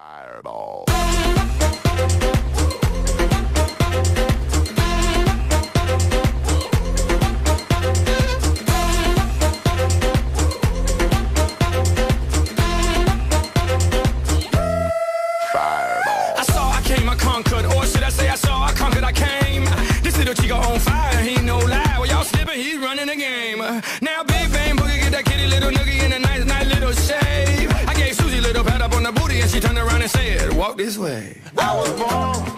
Fireball. Fireball. I saw, I came, I conquered, or should I say I saw, I conquered, I came. This little chico on fire, he no lie. Well, y'all slipping, he's running the game. Now, Big Bang Boogie get that kitty little noogie in a nice, and she turned around and said, "Walk this way." I was born